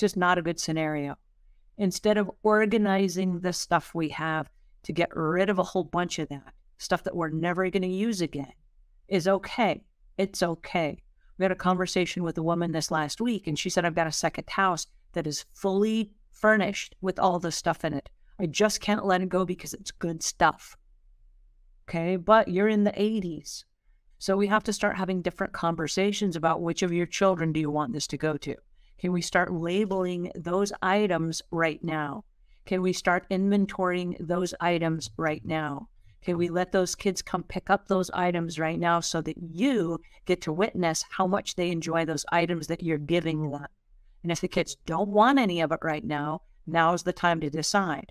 Just not a good scenario. Instead of organizing the stuff we have to get rid of a whole bunch of that stuff that we're never going to use again is okay. It's okay. We had a conversation with a woman this last week, and she said, I've got a second house that is fully furnished with all the stuff in it. I just can't let it go because it's good stuff. Okay. But you're in the 80s. So we have to start having different conversations about which of your children do you want this to go to? Can we start labeling those items right now? Can we start inventorying those items right now? Can we let those kids come pick up those items right now so that you get to witness how much they enjoy those items that you're giving them? And if the kids don't want any of it right now, now's the time to decide.